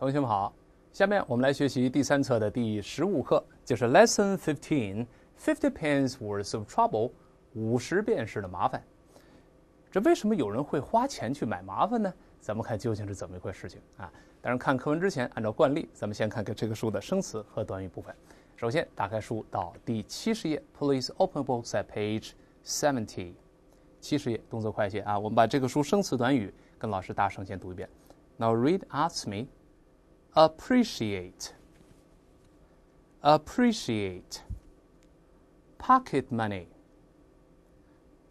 同学们好，下面我们来学习第三册的第十五课，就是 Lesson Fifteen Fifty Pence Worth of Trouble，五十便士的麻烦。这为什么有人会花钱去买麻烦呢？咱们看究竟是怎么一回事情啊？当然，看课文之前，按照惯例，咱们先看看这个书的生词和短语部分。首先，打开书到第七十页，Please open books at page seventy。七十页，动作快一些啊！我们把这个书生词短语跟老师大声先读一遍。Now read after me. Appreciate. Appreciate. Pocket money.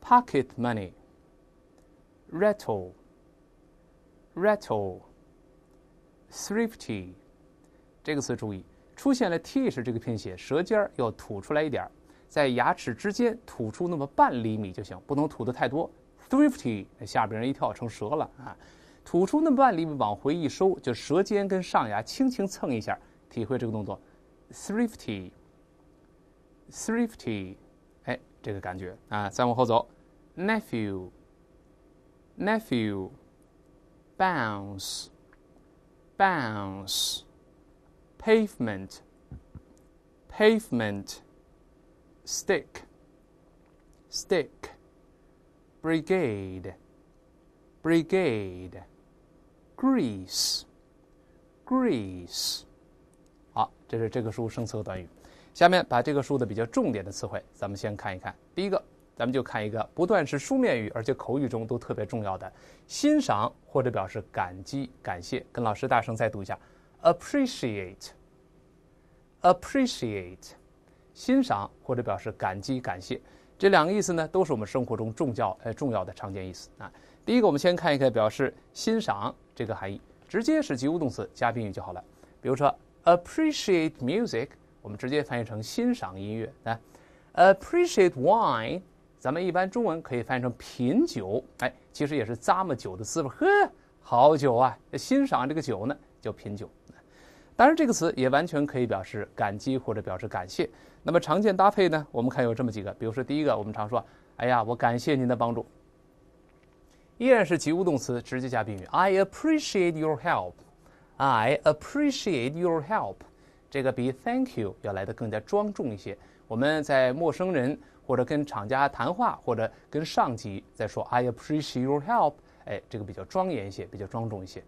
Pocket money. Rattle. Rattle. Thrifty. 这个词注意，出现了 t 是这个拼写，舌尖儿要吐出来一点儿。在牙齿之间吐出那么半厘米就行，不能吐的太多。Thrifty，下边人一跳成蛇了啊！ 吐出那么半厘米往回一收，就舌尖跟上牙轻轻蹭一下，体会这个动作。Thrifty，Thrifty，哎，这个感觉啊！再往后走，Nephew，Nephew，Bounce，Bounce，Pavement，Pavement。 stick, stick, brigade, brigade, grease, grease。好，这是这个书生词和短语。下面把这个书的比较重点的词汇，咱们先看一看。第一个，咱们就看一个不断是书面语，而且口语中都特别重要的欣赏或者表示感激、感谢。跟老师大声再读一下：appreciate, appreciate。欣赏或者表示感激、感谢，这两个意思呢，都是我们生活中重要呃重要的常见意思啊。第一个，我们先看一看表示欣赏这个含义，直接是及物动词加宾语就好了。比如说，appreciate music，我们直接翻译成欣赏音乐来。appreciate wine，咱们一般中文可以翻译成品酒，哎，其实也是咂摸酒的滋味，呵，好酒啊！欣赏这个酒呢，叫品酒。当然，这个词也完全可以表示感激或者表示感谢。那么常见搭配呢？我们看有这么几个，比如说第一个，我们常说：“哎呀，我感谢您的帮助。”依然是及物动词，直接加宾语。I appreciate your help. I appreciate your help. 这个比 Thank you 要来的更加庄重一些。我们在陌生人或者跟厂家谈话，或者跟上级在说 I appreciate your help，哎，这个比较庄严一些，比较庄重一些。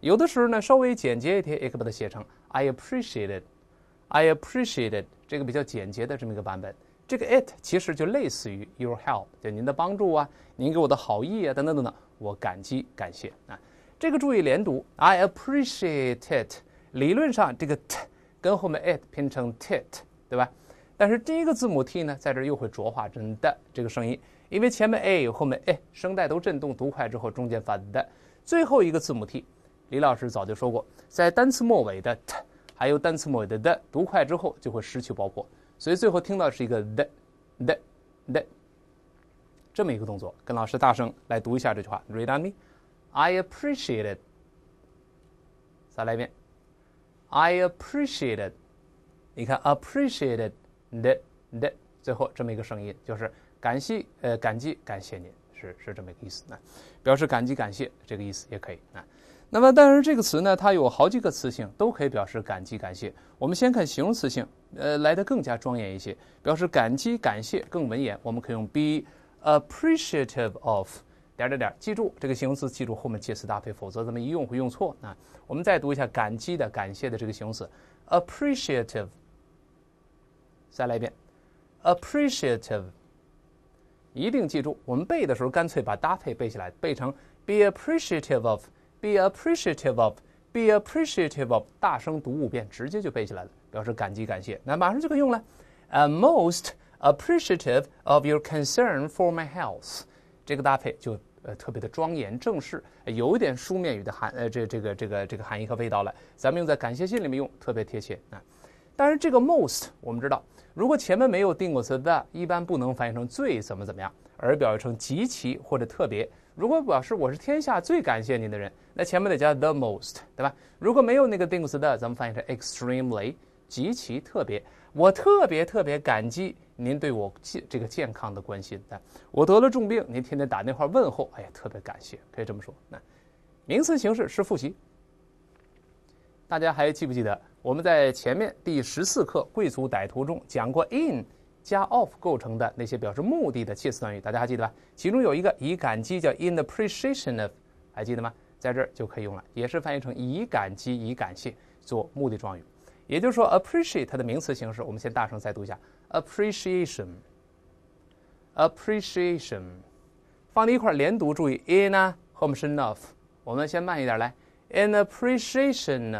有的时候呢，稍微简洁一点，也可以把它写成 I appreciate it，I appreciate it，这个比较简洁的这么一个版本。这个 it 其实就类似于 your help，就您的帮助啊，您给我的好意啊，等等等等，我感激感谢啊。这个注意连读，I appreciate it。理论上这个 t 跟后面 it 拼成 tit，对吧？但是第一个字母 t 呢，在这又会浊化成的这个声音，因为前面 a 有后面 a 声带都震动，读快之后中间发的，最后一个字母 t。李老师早就说过，在单词末尾的 t，还有单词末尾的 the，读快之后就会失去爆破，所以最后听到是一个 the，the，the，这么一个动作。跟老师大声来读一下这句话，Read on me，I appreciate it。再来一遍，I appreciate it。你看，appreciate，the，the，最后这么一个声音，就是感谢，呃，感激，感谢您，是是这么一个意思呢，表示感激感谢这个意思也可以啊。那么，但是这个词呢，它有好几个词性，都可以表示感激、感谢。我们先看形容词性，呃，来的更加庄严一些，表示感激、感谢更文言。我们可以用 be appreciative of 点点点。记住这个形容词，记住后面介词搭配，否则咱们一用会用错啊。我们再读一下感激的、感谢的这个形容词 appreciative。再来一遍 appreciative。一定记住，我们背的时候干脆把搭配背下来，背成 be appreciative of。Be appreciative of, be appreciative of，大声读五遍，直接就背起来了，表示感激感谢。那马上就可以用了。I'm most appreciative of your concern for my health。这个搭配就呃特别的庄严正式，有一点书面语的含呃这这个这个这个含义和味道了。咱们用在感谢信里面用，特别贴切啊。但是这个 most 我们知道，如果前面没有定过词 the，一般不能翻译成最怎么怎么样，而表示成极其或者特别。如果表示我是天下最感谢您的人，那前面得加 the most，对吧？如果没有那个定词的，咱们翻译成 extremely，极其特别。我特别特别感激您对我健这个健康的关心！我得了重病，您天天打电话问候，哎呀，特别感谢，可以这么说。那名词形式是复习。大家还记不记得我们在前面第十四课贵族歹徒中讲过 in 加 of 构成的那些表示目的的介词短语？大家还记得吧？其中有一个以感激叫 in appreciation of，还记得吗？在这儿就可以用了，也是翻译成以感激、以感谢做目的状语。也就是说，appreciate 它的名词形式，我们先大声再读一下：appreciation，appreciation，放在一块儿连读，注意 in 呢后面是 of。我们先慢一点来，in appreciation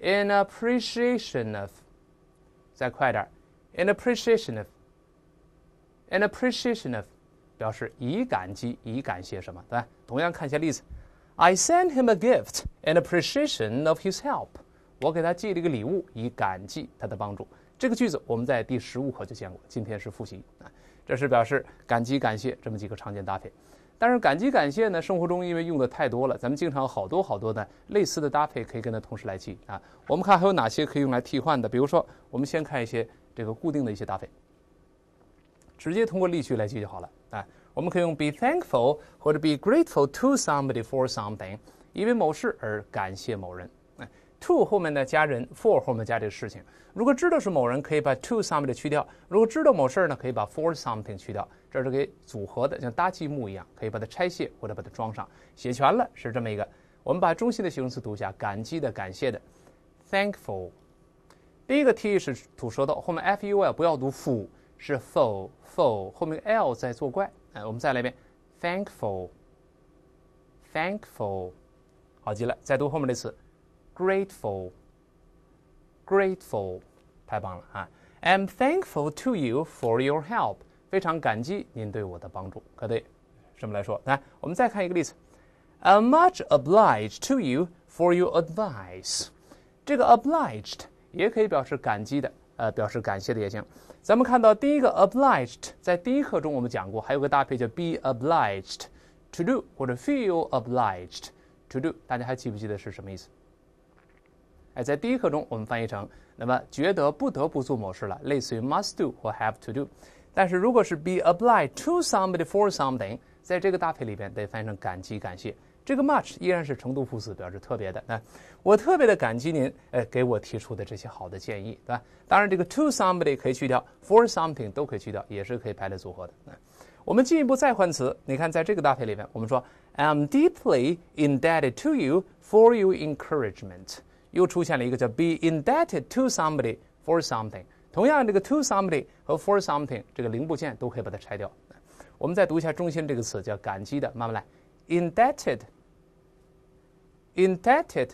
of，in appreciation of，再快点 An appreciation of, an appreciation of，表示以感激、以感谢什么？对吧？同样看一下例子：I sent him a gift, an appreciation of his help。我给他寄了一个礼物，以感激他的帮助。这个句子我们在第十五课就见过，今天是复习啊。这是表示感激、感谢这么几个常见搭配。但是感激、感谢呢，生活中因为用的太多了，咱们经常好多好多的类似的搭配可以跟它同时来记啊。我们看还有哪些可以用来替换的？比如说，我们先看一些这个固定的一些搭配，直接通过例句来记就好了哎。我们可以用 be thankful 或者 be grateful to somebody for something，因为某事而感谢某人。哎 to 后面呢加人，for 后面加这个事情。如果知道是某人，可以把 to somebody 去掉；如果知道某事儿呢，可以把 for something 去掉。这是给组合的，像搭积木一样，可以把它拆卸或者把它装上。写全了是这么一个。我们把中心的形容词读一下：感激的、感谢的，thankful。第一个 t 是吐舌头，后面 f u l 不要读 fu，是 ful，ful 后面 l 在作怪。哎，我们再来一遍，thankful，thankful，好极了。再读后面的词。grateful, grateful，太棒了啊！I'm thankful to you for your help，非常感激您对我的帮助。可对，什么来说？来，我们再看一个例子，I'm much obliged to you for your advice。这个 obliged 也可以表示感激的，呃，表示感谢的也行。咱们看到第一个 obliged，在第一课中我们讲过，还有个搭配叫 be obliged to do 或者 feel obliged to do，大家还记不记得是什么意思？哎，在第一课中，我们翻译成那么觉得不得不做某事了，类似于 must do 或 have to do。但是如果是 be obliged to somebody for something，在这个搭配里边得翻译成感激、感谢。这个 much 依然是程度副词，表示特别的。那我特别的感激您，哎，给我提出的这些好的建议，对吧？当然，这个 to somebody 可以去掉，for something 都可以去掉，也是可以排列组合的。那我们进一步再换词，你看，在这个搭配里面，我们说 I'm deeply indebted to you for your encouragement。又出现了一个叫 be indebted to somebody for something。同样，这个 to somebody 和 for something 这个零部件都可以把它拆掉。我们再读一下中心这个词，叫感激的，慢慢来，indebted。Indebted，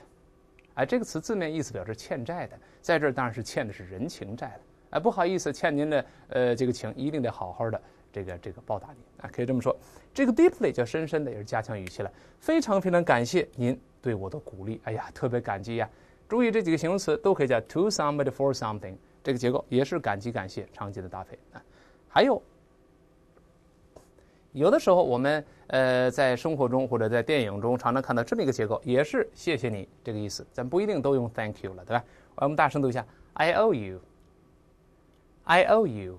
哎，这个词字面意思表示欠债的，在这儿当然是欠的是人情债了。哎，不好意思，欠您的呃这个情，一定得好好的这个这个报答您啊，可以这么说。这个 deeply 叫深深的，也是加强语气了。非常非常感谢您对我的鼓励，哎呀，特别感激呀。注意这几个形容词都可以叫 to somebody for something，这个结构也是感激感谢常见的搭配啊。还有，有的时候我们呃在生活中或者在电影中常常看到这么一个结构，也是谢谢你这个意思，咱不一定都用 thank you 了，对吧？我们大声读一下，I owe you，I owe you，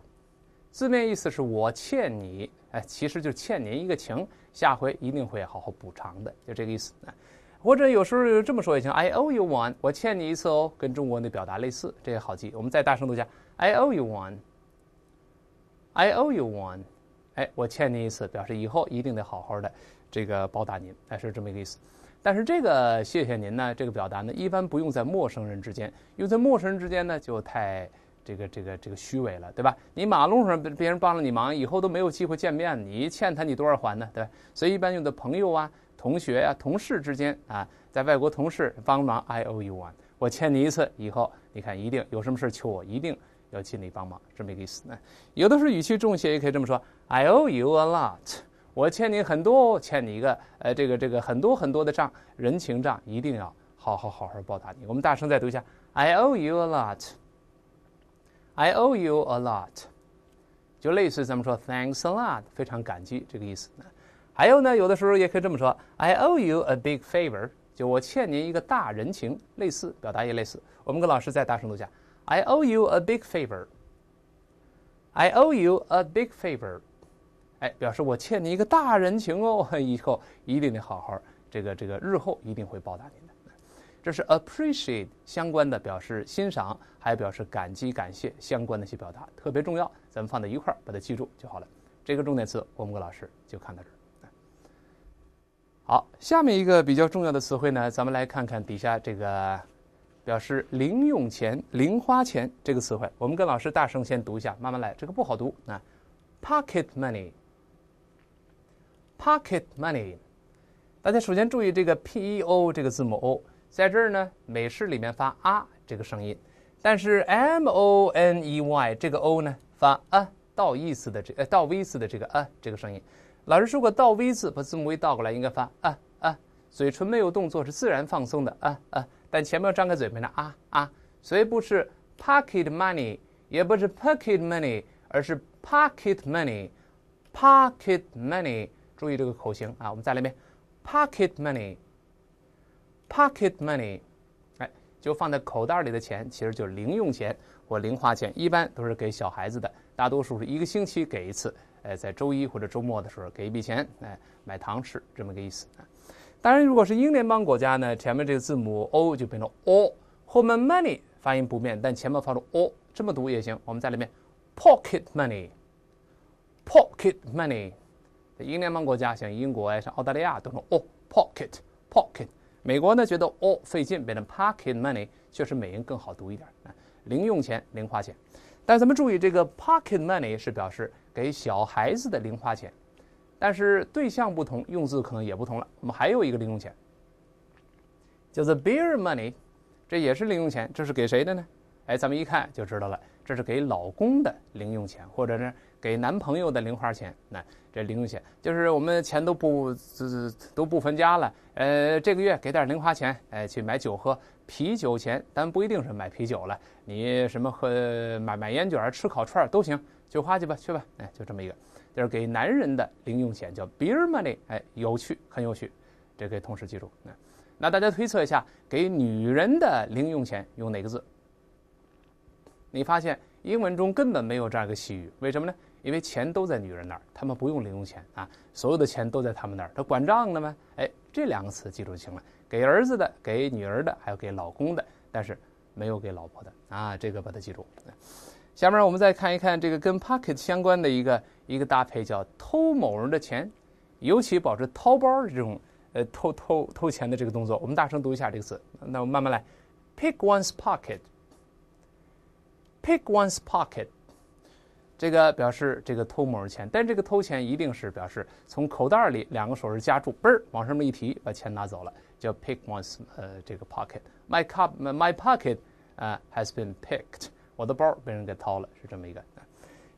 字面意思是我欠你，哎，其实就欠您一个情，下回一定会好好补偿的，就这个意思。或者有时候这么说也行，I owe you one，我欠你一次哦，跟中国的表达类似，这也好记。我们再大声读一下，I owe you one，I owe you one，哎，我欠你一次，表示以后一定得好好的这个报答您，哎，是这么一个意思。但是这个谢谢您呢，这个表达呢，一般不用在陌生人之间，用在陌生人之间呢，就太这个这个这个虚伪了，对吧？你马路上别人帮了你忙，以后都没有机会见面，你欠他你多少还呢？对吧？所以一般用的朋友啊。同学啊，同事之间啊，在外国同事帮忙，I owe you one，我欠你一次，以后你看一定有什么事求我，一定要尽力帮忙，这么一个意思。呢。有的时候语气重些，也可以这么说，I owe you a lot，我欠你很多，欠你一个呃这个这个很多很多的账，人情账，一定要好好好好报答你。我们大声再读一下，I owe you a lot，I owe you a lot，就类似咱们说 Thanks a lot，非常感激这个意思。还有呢，有的时候也可以这么说：“I owe you a big favor。”就我欠您一个大人情，类似表达也类似。我们跟老师再大声读一下：“I owe you a big favor。” I owe you a big favor。哎，表示我欠你一个大人情哦，以后一定得好好这个这个，日后一定会报答您的。这是 appreciate 相关的表示欣赏，还表示感激、感谢相关的一些表达，特别重要，咱们放在一块儿把它记住就好了。这个重点词，我们跟老师就看到这儿。好，下面一个比较重要的词汇呢，咱们来看看底下这个表示零用钱、零花钱这个词汇。我们跟老师大声先读一下，慢慢来，这个不好读啊。Pocket money Pocket money。大家首先注意这个 P E O 这个字母 O，在这儿呢，美式里面发啊这个声音，但是 M O N E Y 这个 O 呢发啊倒意思的这呃倒 V 字的这个啊这个声音。老师说过，倒 V 字把字母 V 倒过来，应该发啊啊，嘴唇没有动作，是自然放松的啊啊，但前面张开嘴巴呢啊啊，所以不是 pocket money，也不是 pocket money，而是 pocket money，pocket money，注意这个口型啊，我们再来一遍，pocket money，pocket money，哎，就放在口袋里的钱，其实就是零用钱或零花钱，一般都是给小孩子的，大多数是一个星期给一次。哎，在周一或者周末的时候给一笔钱，哎，买糖吃，这么个意思啊。当然，如果是英联邦国家呢，前面这个字母 O 就变成 O，后面 money 发音不变，但前面发出 O，这么读也行。我们再来一遍，pocket money，pocket money。英联邦国家，像英国啊，像澳大利亚都说哦，pocket pocket。美国呢，觉得哦费劲，变成 pocket money，确实美音更好读一点啊。零用钱，零花钱。但咱们注意，这个 pocket money 是表示。给小孩子的零花钱，但是对象不同，用字可能也不同了。我们还有一个零用钱，叫做 beer money，这也是零用钱。这是给谁的呢？哎，咱们一看就知道了，这是给老公的零用钱，或者是给男朋友的零花钱。那这零用钱就是我们钱都不都不分家了，呃，这个月给点零花钱，哎，去买酒喝，啤酒钱，但不一定是买啤酒了，你什么喝买买烟卷、吃烤串都行。就花去吧，去吧，哎，就这么一个，就是给男人的零用钱，叫 beer money，哎，有趣，很有趣，这可以同时记住。那那大家推测一下，给女人的零用钱用哪个字？你发现英文中根本没有这样一个习语，为什么呢？因为钱都在女人那儿，他们不用零用钱啊，所有的钱都在他们那儿，他管账的吗？哎，这两个词记住就行了，给儿子的，给女儿的，还有给老公的，但是没有给老婆的啊，这个把它记住。下面我们再看一看这个跟 pocket 相关的一个一个搭配，叫偷某人的钱，尤其保持掏包这种呃偷偷偷钱的这个动作。我们大声读一下这个词，那我们慢慢来，pick one's pocket pick one's pocket，这个表示这个偷某人钱，但这个偷钱一定是表示从口袋里两个手指夹住，嘣儿往上面一提，把钱拿走了，叫 pick one's 呃这个 pocket，my cup my pocket 啊 has been picked。我的包被人给掏了，是这么一个。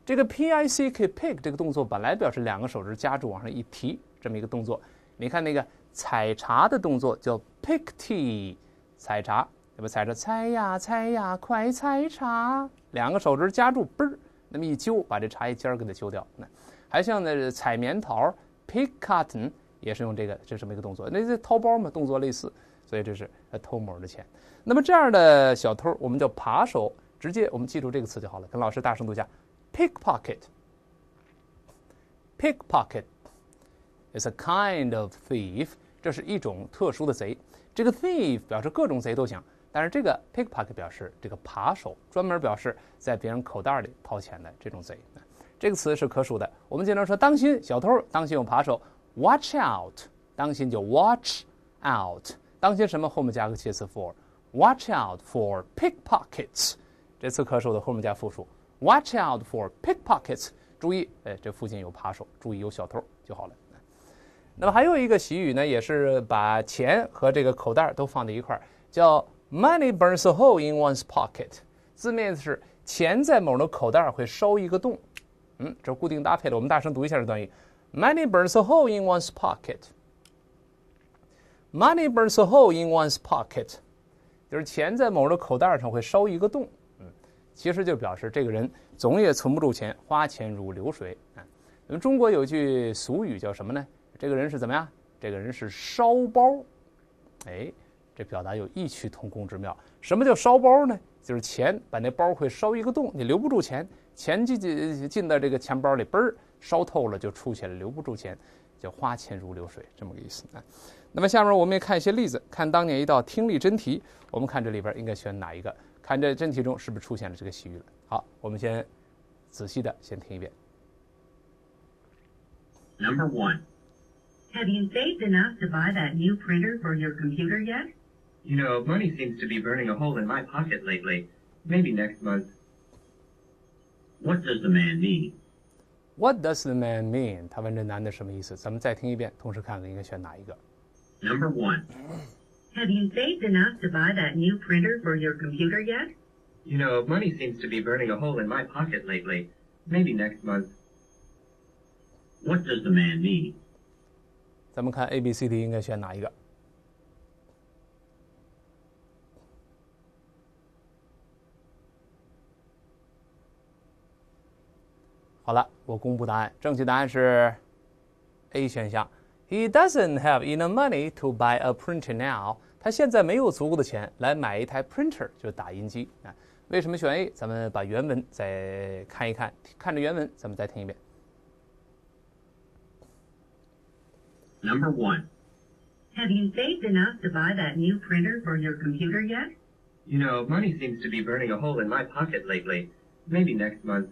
这个 P I C K pick 这个动作本来表示两个手指夹住往上一提这么一个动作。你看那个采茶的动作叫 pick tea，采茶对吧？踩着猜呀猜呀，快猜茶，两个手指夹住，嘣儿那么一揪，把这茶叶尖儿给它揪掉。那还像那采棉桃 pick cotton 也是用这个这这么一个动作。那这掏包嘛，动作类似，所以这是偷某人的钱。那么这样的小偷我们叫扒手。直接我们记住这个词就好了，跟老师大声读一下：pickpocket。pickpocket is a kind of thief，这是一种特殊的贼。这个 thief 表示各种贼都行，但是这个 pickpocket 表示这个扒手，专门表示在别人口袋里掏钱的这种贼。这个词是可数的。我们经常说当心小偷，当心有扒手，watch out，当心就 watch out，当心什么？后面加个介词 for，watch out for pickpockets。这次可数的后面加复数，Watch out for pickpockets！注意，哎，这附近有扒手，注意有小偷就好了。那么还有一个习语呢，也是把钱和这个口袋都放在一块儿，叫 Money burns a hole in one's pocket。字面意思是钱在某人的口袋会烧一个洞。嗯，这固定搭配的，我们大声读一下这段语：Money burns a hole in one's pocket。Money burns a hole in one's pocket，就是钱在某人的口袋上会烧一个洞。嗯其实就表示这个人总也存不住钱，花钱如流水啊。我们中国有句俗语叫什么呢？这个人是怎么样？这个人是烧包。哎，这表达有异曲同工之妙。什么叫烧包呢？就是钱把那包会烧一个洞，你留不住钱，钱进进进到这个钱包里，嘣儿烧透了就出去了，留不住钱，叫花钱如流水，这么个意思啊。那么下面我们也看一些例子，看当年一道听力真题，我们看这里边应该选哪一个？看这真题中是不是出现了这个习语了？好，我们先仔细的先听一遍。Number one. Have you saved enough to buy that new printer for your computer yet? You know, money seems to be burning a hole in my pocket lately. Maybe next month. What does the man mean? What does the man mean？他问这男的什么意思？咱们再听一遍，同时看看应该选哪一个。 Number one. Have you saved enough to buy that new printer for your computer yet? You know, money seems to be burning a hole in my pocket lately. Maybe next month. What does the man mean? 咱们看 A、B、C、D 应该选哪一个？ 好了，我公布答案，正确答案是 A 选项。He doesn't have enough money to buy a printer now。他现在没有足够的钱来买一台 printer，就是打印机啊。为什么选 A？咱们把原文再看一看，看着原文，咱们再听一遍。Number one. Have you saved enough to buy that new printer for your computer yet? You know, money seems to be burning a hole in my pocket lately. Maybe next month.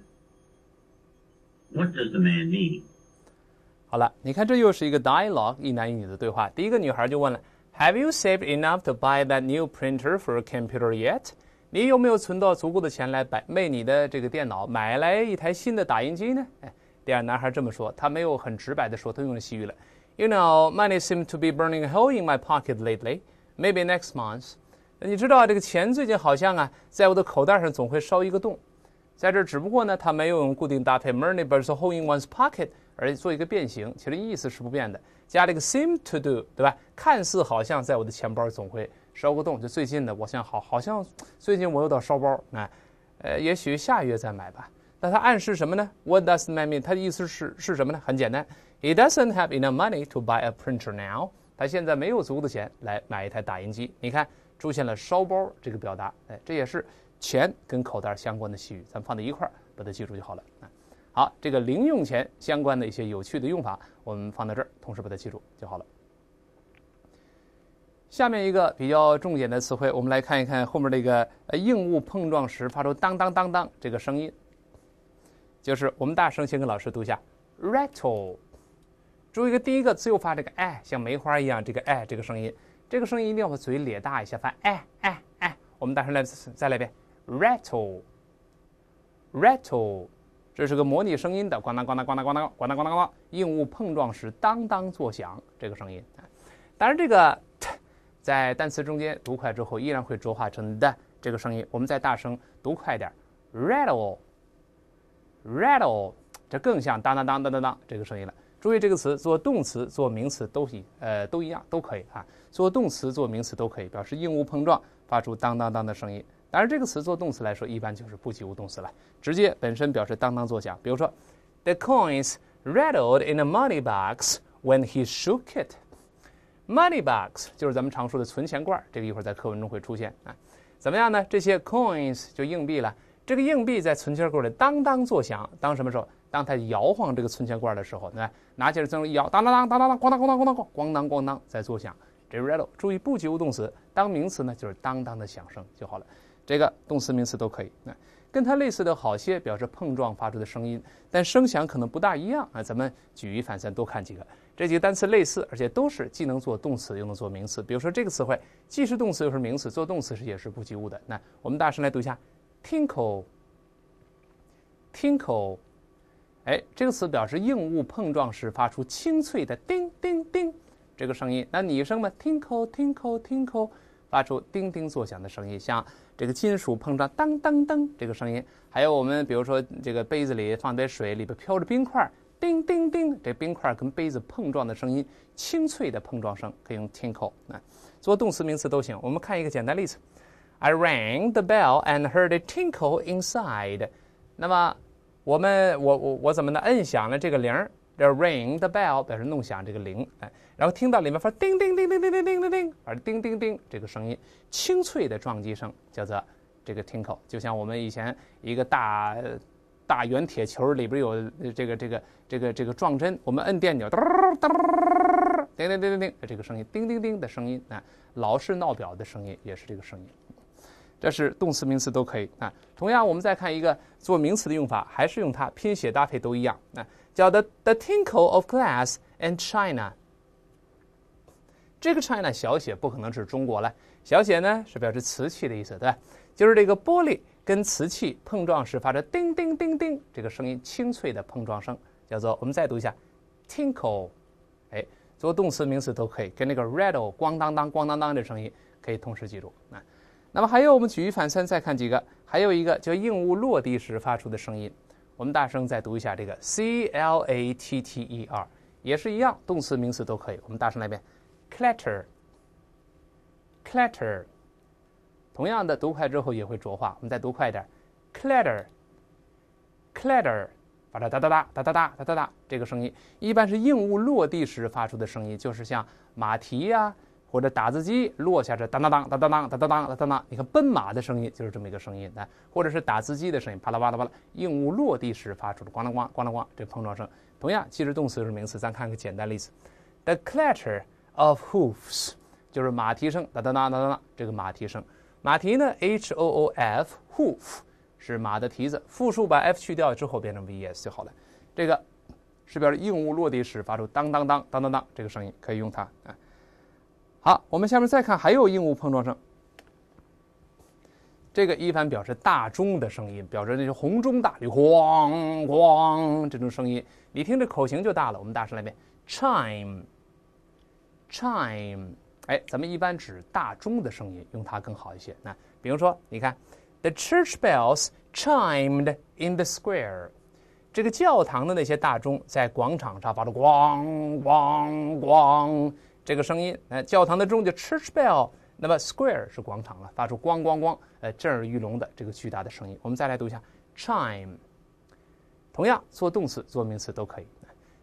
What does the man mean? 好了，你看这又是一个 dialogue，一男一女的对话。第一个女孩就问了：“Have you saved enough to buy that new printer for a computer yet？” 你有没有存到足够的钱来买为你的这个电脑买来一台新的打印机呢？哎，第二男孩这么说，他没有很直白的说，他用了西语了。You know, money seems to be burning a hole in my pocket lately. Maybe next month. 你知道这个钱最近好像啊，在我的口袋上总会烧一个洞。在这儿，只不过呢，它没有用固定搭配 money burns hole in one's pocket，而做一个变形，其实意思是不变的，加了一个 seem to do，对吧？看似好像在我的钱包总会烧个洞，就最近的，我想好，好像最近我有点烧包，哎，呃，也许下月再买吧。那它暗示什么呢？What does that mean？它的意思是是什么呢？很简单，He doesn't have enough money to buy a printer now。他现在没有足够的钱来买一台打印机。你看，出现了烧包这个表达，哎，这也是钱跟口袋相关的西语，咱放在一块儿，把它记住就好了。啊，好，这个零用钱相关的一些有趣的用法，我们放到这儿，同时把它记住就好了。下面一个比较重点的词汇，我们来看一看后面这个呃硬物碰撞时发出当当当当这个声音，就是我们大声先跟老师读一下 rattle。注意个第一个，只有发这个哎，像梅花一样这个哎这个声音，这个声音一定要把嘴咧大一下，发哎哎哎。我们大声来再来一遍 rattle，rattle，这是个模拟声音的咣当咣当咣当咣当咣当咣当咣当，硬物碰撞时当当作响这个声音。当然这个在单词中间读快之后依然会浊化成的这个声音，我们再大声读快点 rattle，rattle，这更像当当当当当当这个声音了。注意这个词做动词、做名词都一呃都一样，都可以啊。做动词、做名词都可以，表示硬物碰撞发出当当当的声音。当然，这个词做动词来说，一般就是不及物动词了，直接本身表示当当作响。比如说，The coins rattled in a money box when he shook it。Money box 就是咱们常说的存钱罐，这个一会儿在课文中会出现啊。怎么样呢？这些 coins 就硬币了，这个硬币在存钱罐里当当作响，当什么时候？当它摇晃这个存钱罐的时候，对吧拿起来这么一摇，当当当当当当，咣当咣当咣当咣，咣当咣当在作响。这 rattle，注意不及物动词，当名词呢就是当当的响声就好了。这个动词名词都可以。那跟它类似的好些表示碰撞发出的声音，但声响可能不大一样啊。咱们举一反三，多看几个。这几个单词类似，而且都是既能做动词又能做名词。比如说这个词汇既是动词又是名词，做动词时也是不及物的。那我们大声来读一下，tinkle，tinkle。哎，这个词表示硬物碰撞时发出清脆的叮叮叮这个声音。那拟声嘛，tinkle tinkle tinkle，发出叮叮作响的声音，像这个金属碰撞当当当这个声音。还有我们比如说这个杯子里放杯水，里边飘着冰块，叮叮叮，这冰块跟杯子碰撞的声音，清脆的碰撞声，可以用 tinkle 啊，做动词名词都行。我们看一个简单例子：I rang the bell and heard a tinkle inside。那么我们我我我怎么呢？摁响了这个铃儿，这 ring the bell 表示弄响这个铃，哎，然后听到里面发叮叮叮叮叮叮叮叮叮，而叮叮叮这个声音，清脆的撞击声叫做这个 tinkle，就像我们以前一个大大圆铁球里边有这个这个这个这个撞针，我们摁电钮，叮叮叮叮叮，这个声音，叮叮叮的声音啊，老式闹表的声音也是这个声音。这是动词、名词都可以啊。同样，我们再看一个做名词的用法，还是用它，拼写搭配都一样啊，叫 the the tinkle of glass and china。这个 China 小写不可能是中国了，小写呢是表示瓷器的意思，对吧？就是这个玻璃跟瓷器碰撞时发出叮叮叮叮这个声音，清脆的碰撞声，叫做我们再读一下 tinkle。哎，做动词、名词都可以，跟那个 rattle 咣当当、咣当当的声音可以同时记住啊。那么还有我们举一反三，再看几个，还有一个叫硬物落地时发出的声音，我们大声再读一下这个 c l a t t e r，也是一样，动词、名词都可以，我们大声来一遍。clatter，clatter，同样的读快之后也会浊化，我们再读快一点，clatter，clatter，把它哒哒哒哒哒哒哒哒哒，这个声音。一般是硬物落地时发出的声音，就是像马蹄呀或者打字机落下这当当当当当当当当当当当，你看奔马的声音就是这么一个声音啊，或者是打字机的声音，啪啦啪啦啪啦，硬物落地时发出的咣啷咣咣啷咣这碰撞声。同样，既是动词又是名词，咱看个简单例子，the clatter。Of hoofs，就是马蹄声，哒哒哒哒哒哒，这个马蹄声。马蹄呢，H O O F，hoof 是马的蹄子，复数把 F 去掉之后变成 V S 就好了。这个是表示硬物落地时发出当当当当当当这个声音，可以用它啊。我们下面再看，还有硬物碰撞声。这个一般表示大钟的声音，表示那些洪钟大吕，咣咣这种声音。你听这口型就大了，我们大声来遍，chime。Chime，哎，咱们一般指大钟的声音，用它更好一些。那比如说，你看，The church bells chimed in the square，这个教堂的那些大钟在广场上发出咣咣咣这个声音。哎，教堂的钟叫 church bell，那么 square 是广场了，发出咣咣咣，呃，震耳欲聋的这个巨大的声音。我们再来读一下 chime，同样做动词、做名词都可以。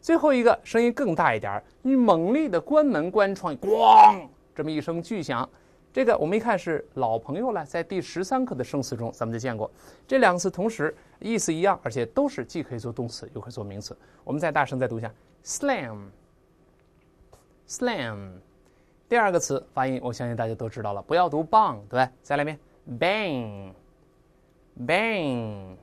最后一个声音更大一点儿，你猛力的关门关窗，咣这么一声巨响，这个我们一看是老朋友了，在第十三课的生词中咱们就见过，这两个词同时意思一样，而且都是既可以做动词又可以做名词。我们再大声再读一下 slam slam，。第二个词发音，我相信大家都知道了，不要读 bang，对吧？再来一遍，bang，bang。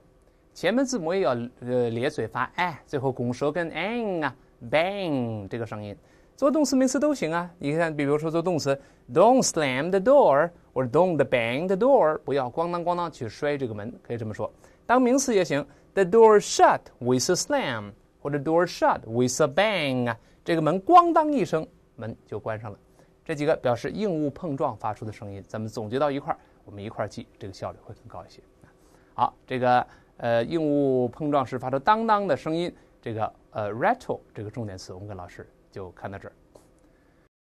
前面字母也要呃咧嘴发哎，最后拱舌跟 ang 啊，bang 这个声音，做动词名词都行啊。你看，比如说做动词，don't slam the door，或者 don't bang the door，不要咣当咣当去摔这个门，可以这么说。当名词也行，the door shut with a slam，或者 door shut with a bang 啊，这个门咣当一声，门就关上了。这几个表示硬物碰撞发出的声音，咱们总结到一块儿，我们一块儿记，这个效率会更高一些。好，这个。呃，硬物碰撞时发出当当的声音，这个呃，rattle 这个重点词，我们跟老师就看到这儿。